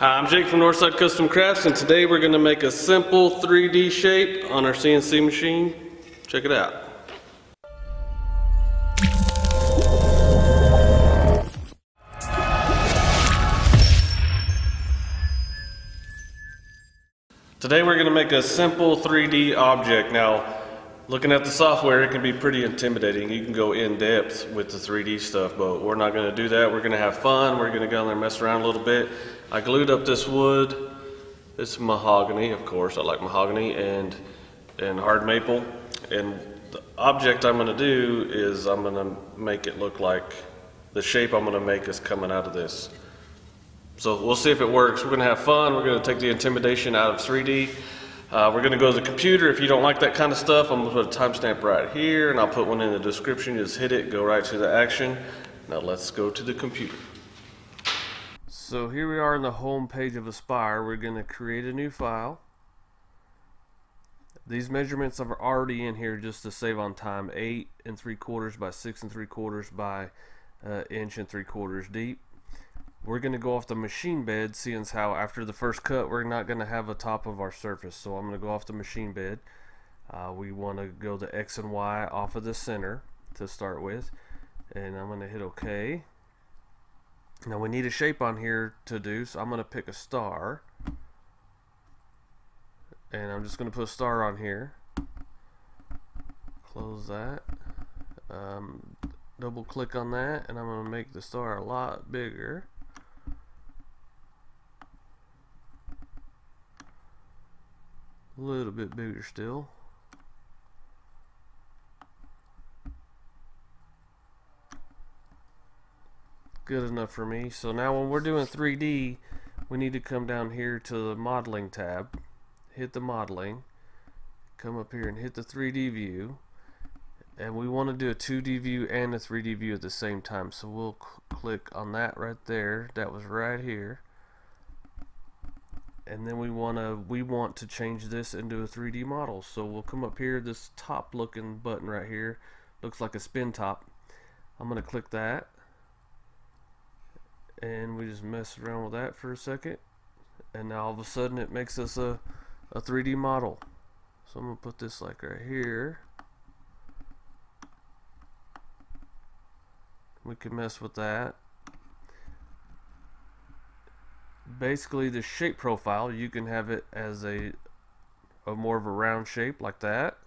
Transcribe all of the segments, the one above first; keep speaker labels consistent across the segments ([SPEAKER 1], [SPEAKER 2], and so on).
[SPEAKER 1] Hi, I'm Jake from Northside Custom Crafts, and today we're going to make a simple 3D shape on our CNC machine. Check it out. Today we're going to make a simple 3D object. Now, looking at the software, it can be pretty intimidating. You can go in depth with the 3D stuff, but we're not going to do that. We're going to have fun. We're going to go in there and mess around a little bit. I glued up this wood. It's mahogany, of course. I like mahogany and and hard maple. And the object I'm going to do is I'm going to make it look like the shape I'm going to make is coming out of this. So we'll see if it works. We're going to have fun. We're going to take the intimidation out of 3D. Uh, we're going to go to the computer. If you don't like that kind of stuff, I'm going to put a timestamp right here, and I'll put one in the description. You just hit it, go right to the action. Now let's go to the computer. So here we are in the home page of Aspire. We're going to create a new file. These measurements are already in here just to save on time. 8 and 3 quarters by 6 and 3 quarters by uh, inch and 3 quarters deep we're going to go off the machine bed seeing as how after the first cut we're not going to have a top of our surface. So I'm going to go off the machine bed. Uh, we want to go the X and Y off of the center to start with. And I'm going to hit OK. Now we need a shape on here to do so I'm going to pick a star. And I'm just going to put a star on here. Close that. Um, double click on that and I'm going to make the star a lot bigger a little bit bigger still. Good enough for me. So now when we're doing 3D we need to come down here to the modeling tab. Hit the modeling. Come up here and hit the 3D view. And we want to do a 2D view and a 3D view at the same time. So we'll click on that right there. That was right here and then we want to we want to change this into a 3D model. So we'll come up here this top looking button right here looks like a spin top. I'm gonna click that and we just mess around with that for a second and now all of a sudden it makes us a, a 3D model. So I'm gonna put this like right here. We can mess with that basically the shape profile you can have it as a, a more of a round shape like that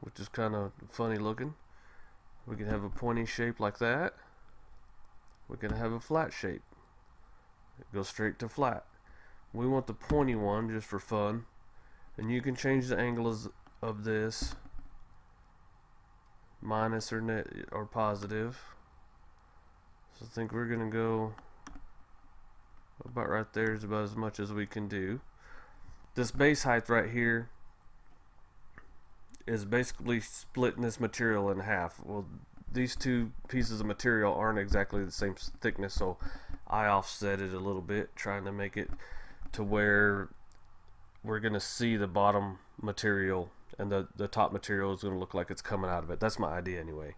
[SPEAKER 1] which is kind of funny looking. We can have a pointy shape like that. We can have a flat shape. It goes straight to flat. We want the pointy one just for fun. And you can change the angles of this minus or net or positive. So I think we're gonna go about right there is about as much as we can do. This base height right here is basically splitting this material in half. Well these two pieces of material aren't exactly the same thickness so I offset it a little bit trying to make it to where we're gonna see the bottom material and the, the top material is gonna look like it's coming out of it. That's my idea anyway.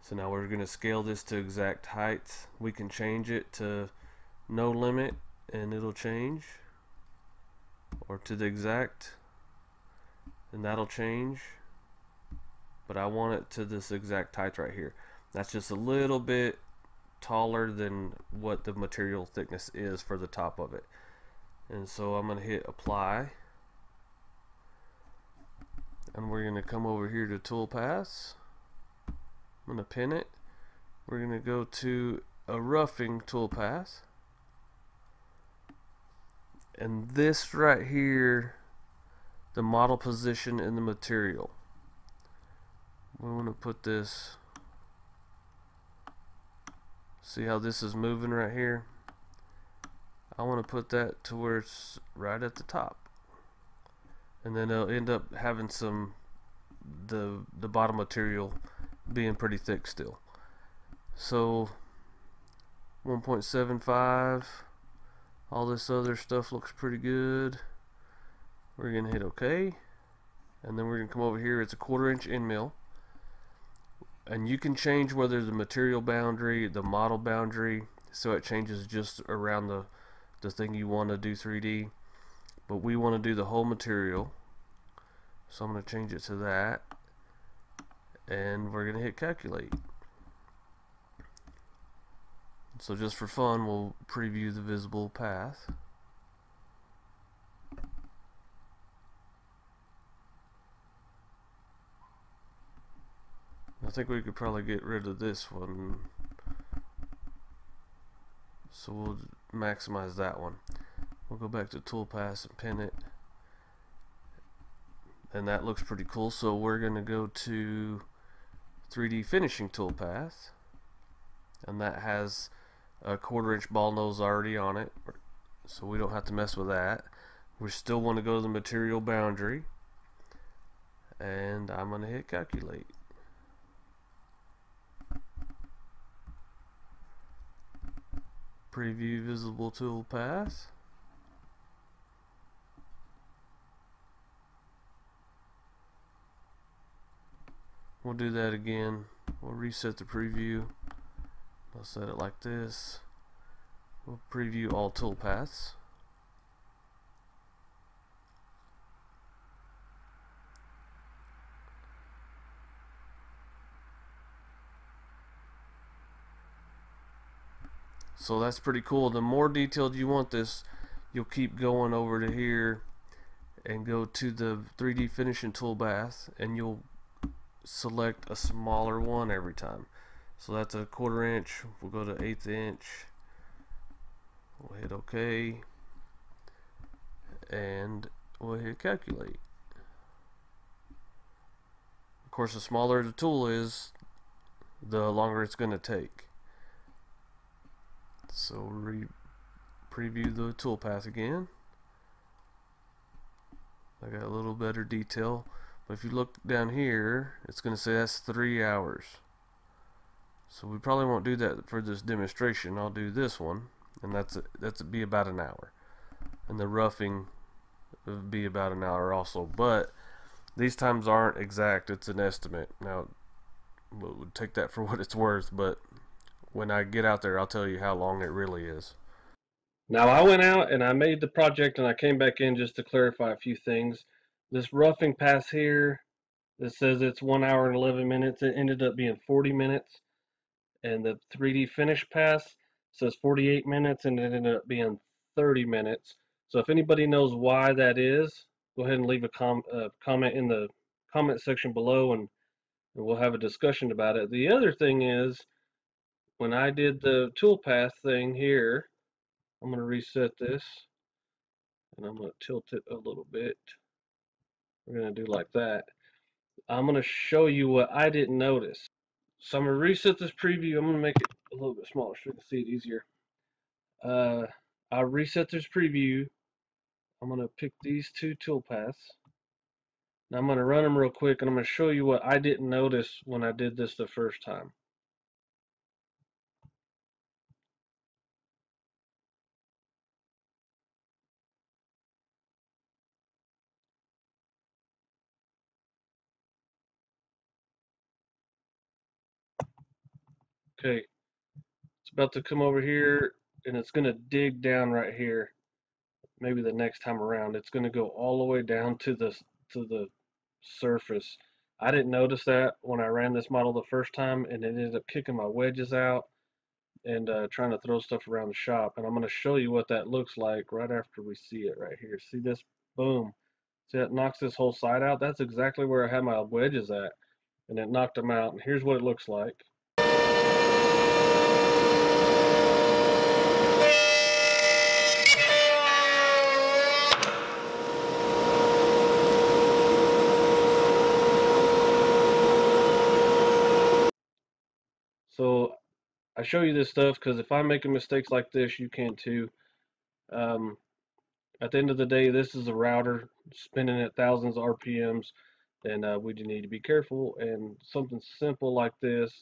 [SPEAKER 1] So now we're gonna scale this to exact height we can change it to no limit and it'll change or to the exact and that'll change. But I want it to this exact height right here. That's just a little bit taller than what the material thickness is for the top of it. And so I'm gonna hit apply. And we're gonna come over here to tool toolpaths I'm gonna pin it. We're gonna go to a roughing tool toolpath and this right here the model position in the material. We want to put this see how this is moving right here? I want to put that to where it's right at the top. And then it'll end up having some the the bottom material being pretty thick still. So 1.75 all this other stuff looks pretty good. We're gonna hit OK and then we're gonna come over here. It's a quarter inch end mill. And you can change whether the material boundary the model boundary so it changes just around the the thing you want to do 3D but we want to do the whole material. So I'm going to change it to that. And we're going to hit calculate so just for fun we'll preview the visible path. I think we could probably get rid of this one. So we'll maximize that one. We'll go back to tool toolpath and pin it. And that looks pretty cool. So we're gonna go to 3d finishing toolpath and that has a quarter inch ball nose already on it so we don't have to mess with that we still want to go to the material boundary and I'm gonna hit calculate preview visible tool toolpath We'll do that again. We'll reset the preview. I'll set it like this. We'll preview all toolpaths. So that's pretty cool. The more detailed you want this, you'll keep going over to here and go to the 3D finishing toolpath and you'll select a smaller one every time. So that's a quarter inch. We'll go to eighth inch. We'll hit OK. And we'll hit calculate. Of course, the smaller the tool is, the longer it's going to take. So re preview the toolpath again. I got a little better detail. But if you look down here, it's going to say that's three hours. So we probably won't do that for this demonstration. I'll do this one, and that's a, that's a be about an hour. And the roughing would be about an hour also. But these times aren't exact. It's an estimate. Now, we'll take that for what it's worth. But when I get out there, I'll tell you how long it really is. Now I went out and I made the project and I came back in just to clarify a few things this roughing pass here that says it's one hour and 11 minutes it ended up being 40 minutes and the 3d finish pass says 48 minutes and it ended up being 30 minutes so if anybody knows why that is go ahead and leave a com uh, comment in the comment section below and, and we'll have a discussion about it the other thing is when I did the toolpath thing here I'm going to reset this and I'm going to tilt it a little bit we're going to do like that. I'm going to show you what I didn't notice. So I'm going to reset this preview. I'm going to make it a little bit smaller so you can see it easier. Uh, I'll reset this preview. I'm going to pick these two toolpaths. Now I'm going to run them real quick and I'm going to show you what I didn't notice when I did this the first time. Okay, it's about to come over here and it's going to dig down right here. Maybe the next time around, it's going to go all the way down to the to the surface. I didn't notice that when I ran this model the first time, and it ended up kicking my wedges out and uh, trying to throw stuff around the shop. And I'm going to show you what that looks like right after we see it right here. See this? Boom. See that knocks this whole side out? That's exactly where I had my wedges at. And it knocked them out. And here's what it looks like. So I show you this stuff because if I'm making mistakes like this, you can too. Um, at the end of the day, this is a router spinning at thousands of RPMs, and uh, we do need to be careful. And something simple like this,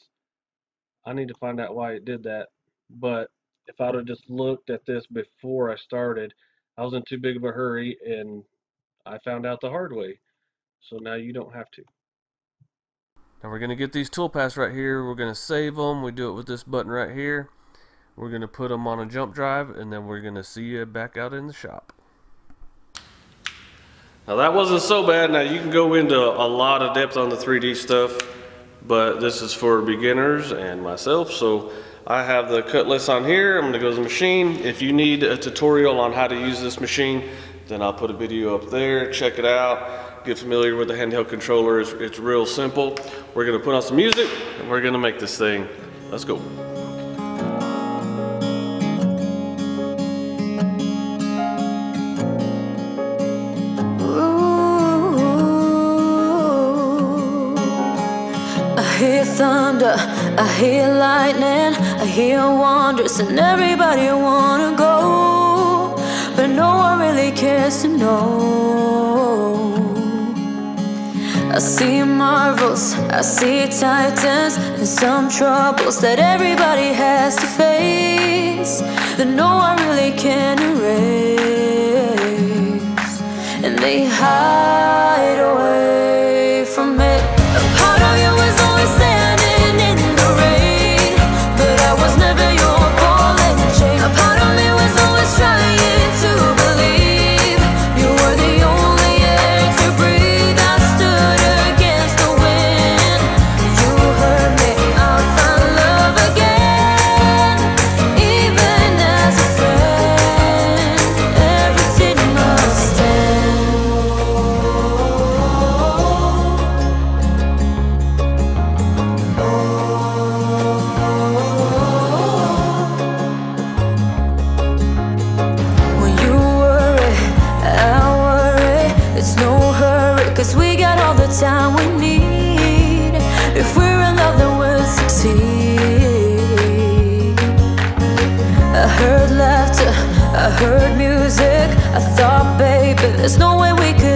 [SPEAKER 1] I need to find out why it did that. But if I'd have just looked at this before I started, I was in too big of a hurry, and I found out the hard way. So now you don't have to. Now we're going to get these toolpaths right here. We're going to save them. We do it with this button right here. We're going to put them on a jump drive and then we're going to see you back out in the shop. Now that wasn't so bad. Now you can go into a lot of depth on the 3D stuff, but this is for beginners and myself. So I have the cutlass on here. I'm gonna go to the machine. If you need a tutorial on how to use this machine, then I'll put a video up there. Check it out. Get familiar with the handheld controller. It's, it's real simple. We're gonna put on some music and we're gonna make this thing. Let's go.
[SPEAKER 2] I hear thunder, I hear lightning, I hear wonders, and everybody wanna go, but no one really cares to know. I see marvels, I see titans, and some troubles that everybody has to face, that no one really can erase, and they hide away there's no way we could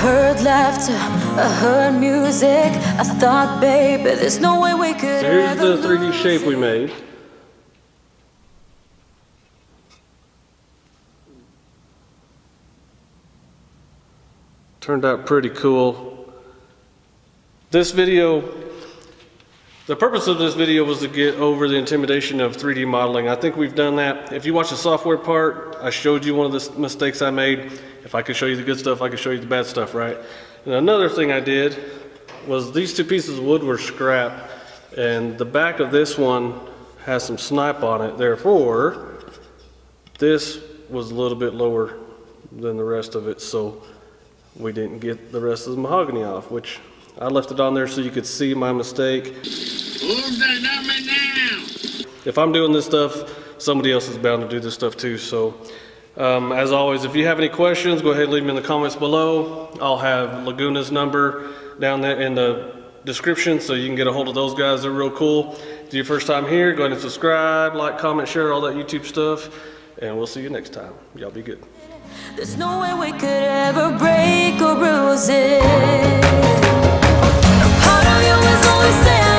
[SPEAKER 2] heard laughter, I heard music. I thought, baby, there's no way we could
[SPEAKER 1] So here's the 3D
[SPEAKER 2] lose
[SPEAKER 1] shape we made. Turned out pretty cool. This video, the purpose of this video was to get over the intimidation of 3D modeling. I think we've done that. If you watch the software part, I showed you one of the mistakes I made. If I could show you the good stuff, I could show you the bad stuff, right? And another thing I did was these two pieces of wood were scrap, and the back of this one has some snipe on it. Therefore, this was a little bit lower than the rest of it, so we didn't get the rest of the mahogany off, which I left it on there so you could see my mistake. If I'm doing this stuff, somebody else is bound to do this stuff too. So, um, as always, if you have any questions, go ahead and leave them in the comments below. I'll have Laguna's number down there in the description so you can get a hold of those guys. They're real cool. If your first time here, go ahead and subscribe, like, comment, share, all that YouTube stuff. And we'll see you next time. Y'all be good.
[SPEAKER 2] There's no way we could ever break or bruise it. You is always there.